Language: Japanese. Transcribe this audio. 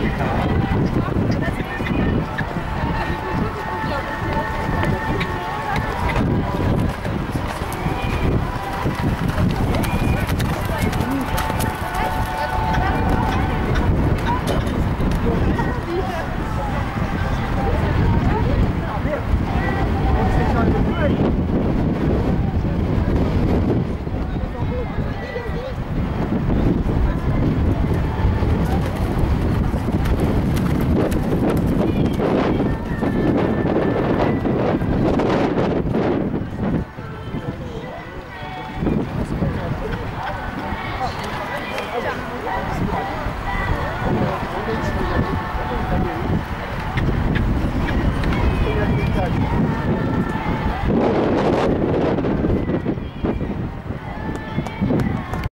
That'd be Thank you.